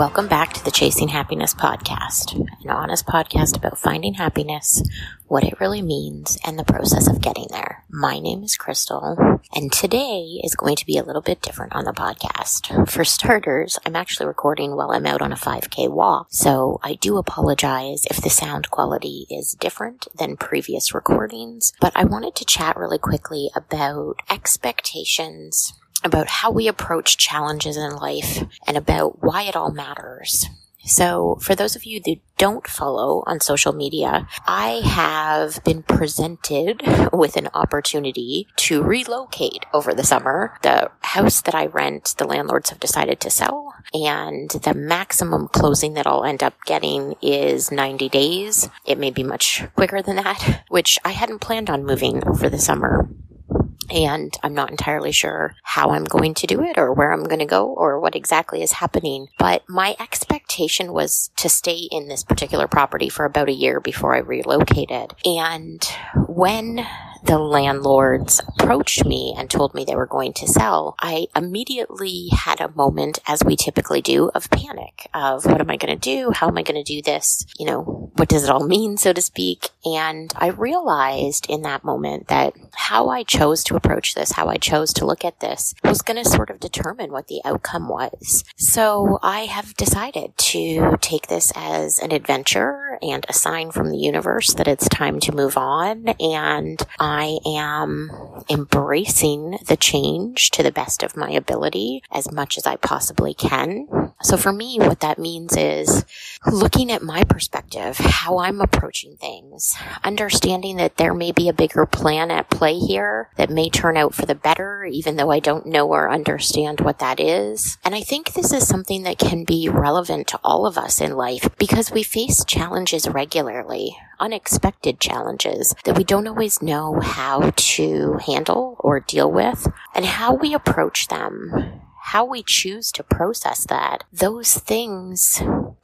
Welcome back to the Chasing Happiness podcast, an honest podcast about finding happiness, what it really means, and the process of getting there. My name is Crystal, and today is going to be a little bit different on the podcast. For starters, I'm actually recording while I'm out on a 5K walk, so I do apologize if the sound quality is different than previous recordings, but I wanted to chat really quickly about expectations about how we approach challenges in life and about why it all matters. So, for those of you that don't follow on social media, I have been presented with an opportunity to relocate over the summer. The house that I rent, the landlords have decided to sell, and the maximum closing that I'll end up getting is 90 days. It may be much quicker than that, which I hadn't planned on moving over the summer and I'm not entirely sure how I'm going to do it or where I'm going to go or what exactly is happening. But my expectation was to stay in this particular property for about a year before I relocated. And when the landlords approached me and told me they were going to sell, I immediately had a moment, as we typically do, of panic of what am I going to do? How am I going to do this? You know, what does it all mean, so to speak? And I realized in that moment that how I chose to approach this, how I chose to look at this was going to sort of determine what the outcome was. So I have decided to take this as an adventure and a sign from the universe that it's time to move on. And I am embracing the change to the best of my ability as much as I possibly can. So for me, what that means is looking at my perspective, how I'm approaching things, understanding that there may be a bigger plan at play here that may turn out for the better, even though I don't know or understand what that is. And I think this is something that can be relevant to all of us in life because we face challenges regularly, unexpected challenges that we don't always know how to handle or deal with and how we approach them how we choose to process that, those things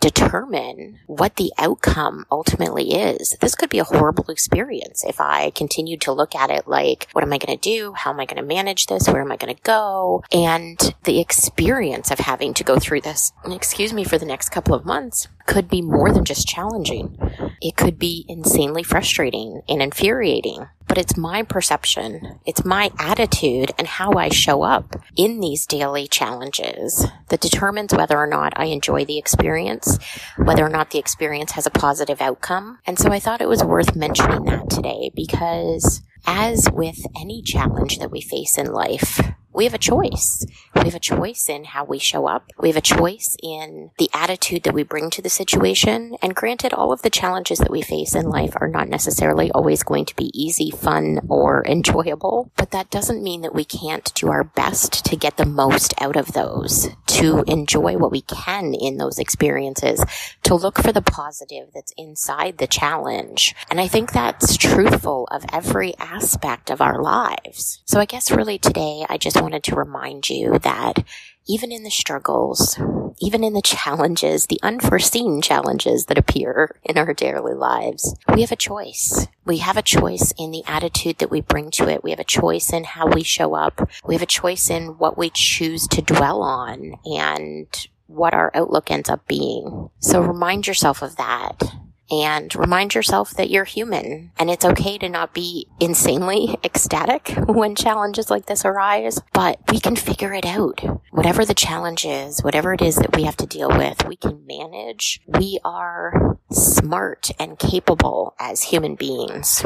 determine what the outcome ultimately is. This could be a horrible experience if I continue to look at it like, what am I going to do? How am I going to manage this? Where am I going to go? And the experience of having to go through this, excuse me, for the next couple of months could be more than just challenging. It could be insanely frustrating and infuriating but it's my perception, it's my attitude and how I show up in these daily challenges that determines whether or not I enjoy the experience, whether or not the experience has a positive outcome. And so I thought it was worth mentioning that today because as with any challenge that we face in life, we have a choice. We have a choice in how we show up. We have a choice in the attitude that we bring to the situation. And granted, all of the challenges that we face in life are not necessarily always going to be easy, fun, or enjoyable. But that doesn't mean that we can't do our best to get the most out of those, to enjoy what we can in those experiences, to look for the positive that's inside the challenge. And I think that's truthful of every aspect of our lives. So I guess really today I just wanted to remind you that even in the struggles, even in the challenges, the unforeseen challenges that appear in our daily lives, we have a choice. We have a choice in the attitude that we bring to it. We have a choice in how we show up. We have a choice in what we choose to dwell on and what our outlook ends up being. So remind yourself of that and remind yourself that you're human and it's okay to not be insanely ecstatic when challenges like this arise, but we can figure it out. Whatever the challenge is, whatever it is that we have to deal with, we can manage. We are smart and capable as human beings.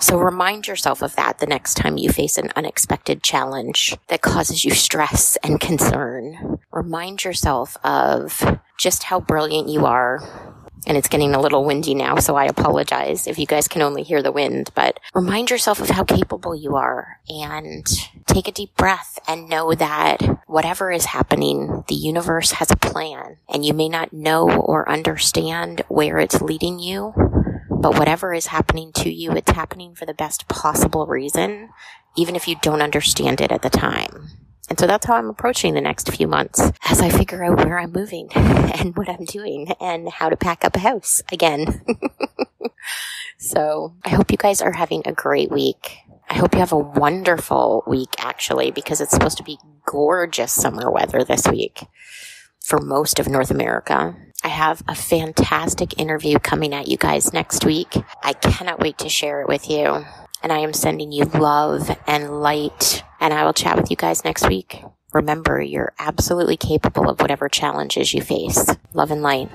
So remind yourself of that the next time you face an unexpected challenge that causes you stress and concern. Remind yourself of just how brilliant you are and it's getting a little windy now, so I apologize if you guys can only hear the wind, but remind yourself of how capable you are and take a deep breath and know that whatever is happening, the universe has a plan and you may not know or understand where it's leading you, but whatever is happening to you, it's happening for the best possible reason, even if you don't understand it at the time. And so that's how I'm approaching the next few months as I figure out where I'm moving and what I'm doing and how to pack up a house again. so I hope you guys are having a great week. I hope you have a wonderful week actually because it's supposed to be gorgeous summer weather this week. for most of North America. I have a fantastic interview coming at you guys next week. I cannot wait to share it with you. And I am sending you love and light. And I will chat with you guys next week. Remember, you're absolutely capable of whatever challenges you face. Love and light.